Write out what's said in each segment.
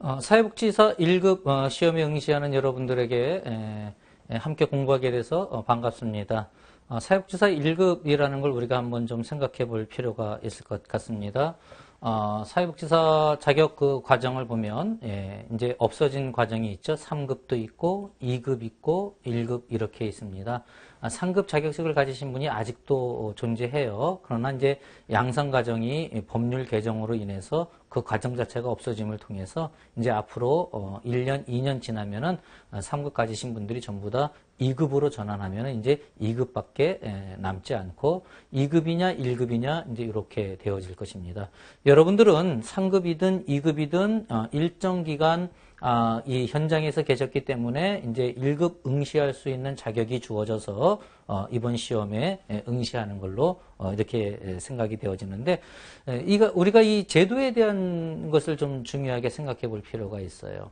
어, 사회복지사 1급 어, 시험에 응시하는 여러분들에게 에, 에, 함께 공부하게 돼서 어, 반갑습니다. 어, 사회복지사 1급이라는 걸 우리가 한번 좀 생각해 볼 필요가 있을 것 같습니다. 어, 사회복지사 자격 그 과정을 보면 예, 이제 없어진 과정이 있죠. 3급도 있고 2급 있고 1급 이렇게 있습니다. 아, 상급 자격식을 가지신 분이 아직도 존재해요. 그러나 이제 양성 과정이 법률 개정으로 인해서 그 과정 자체가 없어짐을 통해서 이제 앞으로 1년, 어, 2년 지나면은 3급 가지신 분들이 전부 다 2급으로 전환하면 이제 2급밖에 남지 않고 2급이냐 1급이냐 이제 이렇게 되어질 것입니다. 여러분들은 3급이든 2급이든 어, 일정 기간 아, 이 현장에서 계셨기 때문에 이제 1급 응시할 수 있는 자격이 주어져서 어, 이번 시험에 응시하는 걸로 어, 이렇게 생각이 되어지는데 우리가 이 제도에 대한 것을 좀 중요하게 생각해 볼 필요가 있어요.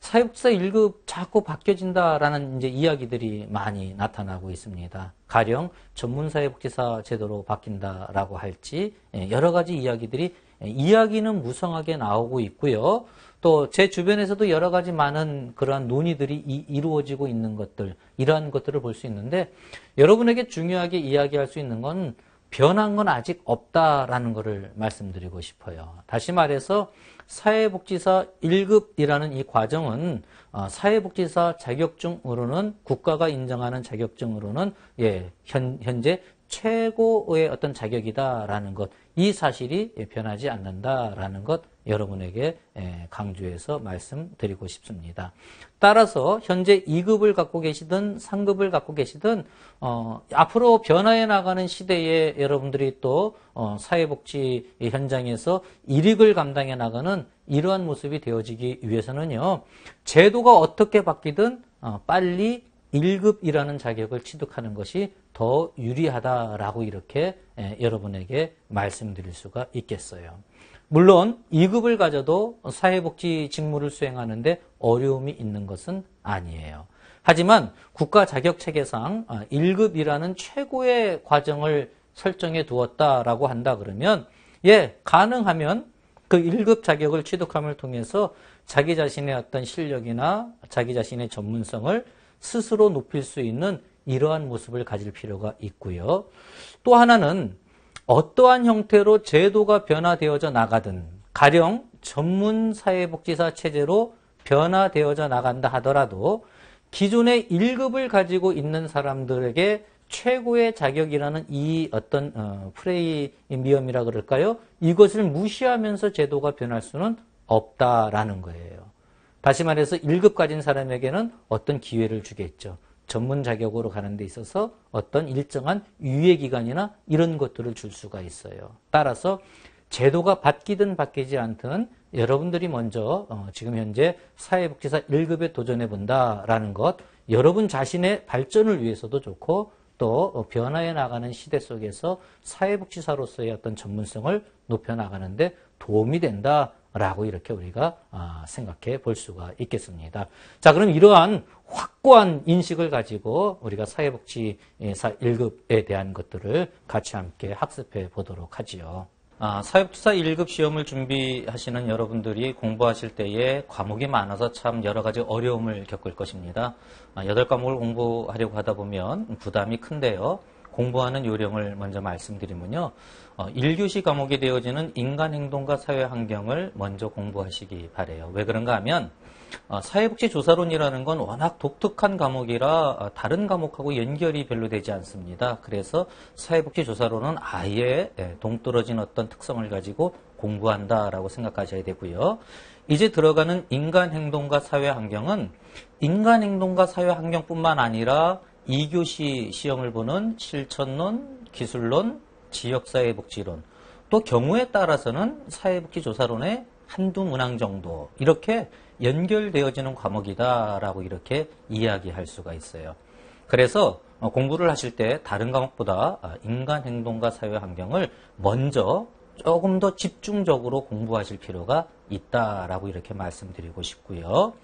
사회복지사 1급 자꾸 바뀌어진다라는 이제 이야기들이 많이 나타나고 있습니다. 가령 전문사회복지사 제도로 바뀐다라고 할지 여러 가지 이야기들이 이야기는 무성하게 나오고 있고요. 또 제 주변에서도 여러 가지 많은 그러한 논의들이 이, 루어지고 있는 것들, 이러한 것들을 볼 수 있는데 여러분에게 중요하게 이야기할 수 있는 건 변한 건 아직 없다라는 것을 말씀드리고 싶어요. 다시 말해서 사회복지사 1급이라는 이 과정은 어, 사회복지사 자격증으로는 국가가 인정하는 자격증으로는 예, 현, 현재 최고의 어떤 자격이다라는 것, 이 사실이 변하지 않는다라는 것 여러분에게 강조해서 말씀드리고 싶습니다. 따라서 현재 2급을 갖고 계시든 3급을 갖고 계시든 어, 앞으로 변화해 나가는 시대에 여러분들이 또 어, 사회복지 현장에서 일익을 감당해 나가는 이러한 모습이 되어지기 위해서는요. 제도가 어떻게 바뀌든 어, 빨리 1급이라는 자격을 취득하는 것이 더 유리하다라고 이렇게 여러분에게 말씀드릴 수가 있겠어요. 물론 2급을 가져도 사회복지 직무를 수행하는데 어려움이 있는 것은 아니에요. 하지만 국가 자격 체계상 1급이라는 아, 최고의 과정을 설정해 두었다라고 한다 그러면 예, 가능하면 그 1급 자격을 취득함을 통해서 자기 자신의 어떤 실력이나 자기 자신의 전문성을 스스로 높일 수 있는 이러한 모습을 가질 필요가 있고요. 또 하나는 어떠한 형태로 제도가 변화되어져 나가든 가령 전문 사회복지사 체제로 변화되어져 나간다 하더라도 기존의 1급을 가지고 있는 사람들에게 최고의 자격이라는 이 어떤 어, 프레이 미엄이라 그럴까요? 이것을 무시하면서 제도가 변할 수는 없다라는 거예요. 다시 말해서 1급 가진 사람에게는 어떤 기회를 주겠죠. 전문 자격으로 가는 데 있어서 어떤 일정한 유예 기간이나 이런 것들을 줄 수가 있어요. 따라서 제도가 바뀌든 바뀌지 않든 여러분들이 먼저 어, 지금 현재 사회복지사 1급에 도전해 본다라는 것 여러분 자신의 발전을 위해서도 좋고 또 변화해 나가는 시대 속에서 사회복지사로서의 어떤 전문성을 높여 나가는데 도움이 된다. 라고 이렇게 우리가 아, 생각해 볼 수가 있겠습니다. 자, 그럼 이러한 확고한 인식을 가지고 우리가 사회복지사 1급에 대한 것들을 같이 함께 학습해 보도록 하지요. 아, 사회복지사 1급 시험을 준비하시는 여러분들이 공부하실 때에 과목이 많아서 참 여러 가지 어려움을 겪을 것입니다. 아, 8과목을 공부하려고 하다 보면 부담이 큰데요. 공부하는 요령을 먼저 말씀드리면요. 어, 1교시 과목이 되어지는 인간 행동과 사회 환경을 먼저 공부하시기 바래요. 왜 그런가 하면 어, 사회복지 조사론이라는 건 워낙 독특한 과목이라 어, 다른 과목하고 연결이 별로 되지 않습니다. 그래서 사회복지 조사론은 아예 예, 동떨어진 어떤 특성을 가지고 공부한다라고 생각하셔야 되고요. 이제 들어가는 인간 행동과 사회 환경은 인간 행동과 사회 환경뿐만 아니라 2교시 시험을 보는 실천론, 기술론, 지역사회복지론, 또 경우에 따라서는 사회복지조사론의 한두 문항 정도 이렇게 연결되어지는 과목이다라고 이렇게 이야기할 수가 있어요. 그래서 공부를 하실 때 다른 과목보다 인간 행동과 사회 환경을 먼저 조금 더 집중적으로 공부하실 필요가 있다라고 이렇게 말씀드리고 싶고요.